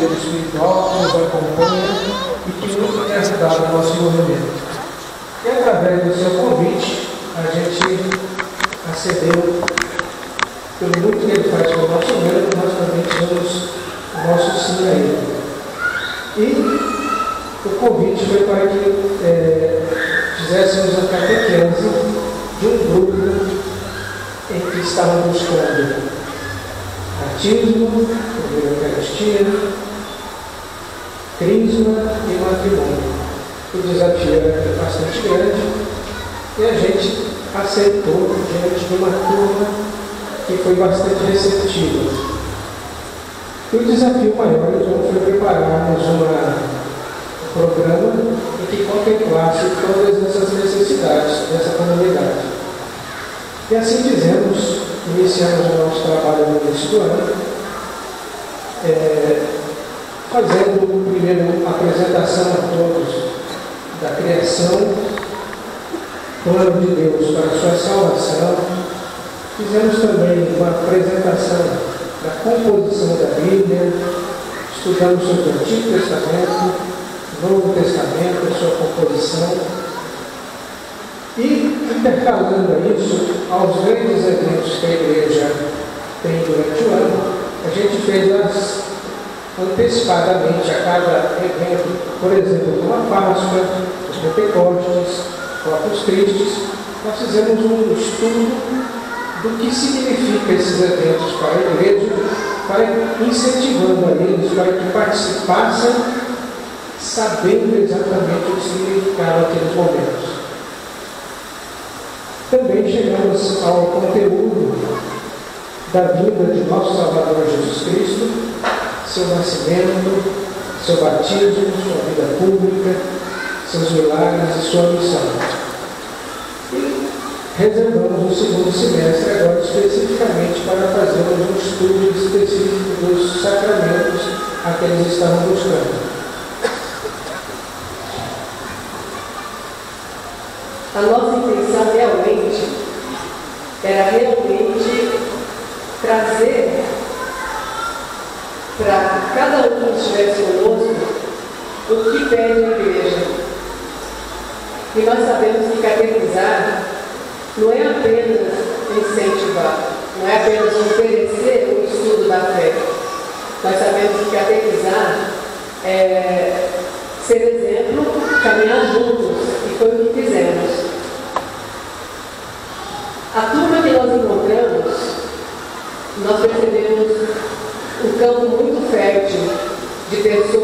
conselheiro espiritual que nos acompanha e que nos tem ajudado no nosso movimento. E através do seu convite, a gente acedeu, pelo muito que ele faz com o nosso meio, nós também damos o nosso sim a ele. E o convite foi para que é, fizéssemos a catequese de um grupo em que estavam buscando batismo, primeira Eucaristia, crisma e matrimônio. O desafio era bastante grande e a gente aceitou diante de uma turma que foi bastante receptiva. E o desafio maior então foi prepararmos um programa em que contemplasse todas essas necessidades dessa comunidade. E assim fizemos, iniciamos o nosso trabalho no início do ano, é, fazendo primeiro a apresentação a todos da criação, plano de Deus para a sua salvação. Fizemos também uma apresentação da composição da Bíblia, estudamos sobre o Antigo Testamento, Novo Testamento, a sua composição. E, intercalando isso, aos grandes eventos que a igreja tem durante o ano, a gente fez as antecipadamente a cada evento, por exemplo, como a Páscoa, os Pentecostes, Corpus Christi, nós fizemos um estudo do que significa esses eventos para a igreja, para incentivando a eles para que participassem sabendo exatamente o que significava aqueles momentos. Também chegamos ao conteúdo da vida de nosso Salvador Jesus Cristo, seu nascimento, seu batismo, sua vida pública, seus milagres e sua missão. Reservamos o segundo semestre agora especificamente para fazermos um estudo específico dos sacramentos a que eles estavam buscando. A nossa intenção realmente era realmente trazer para cada um que estivesse conosco o que pede a igreja. E nós sabemos que catequizar não é apenas incentivar, não é apenas oferecer o estudo da fé. Nós sabemos que catequizar é ser exemplo, caminhar juntos, e foi o que fizemos. A turma que nós encontramos, nós percebemos campo muito fértil de pessoas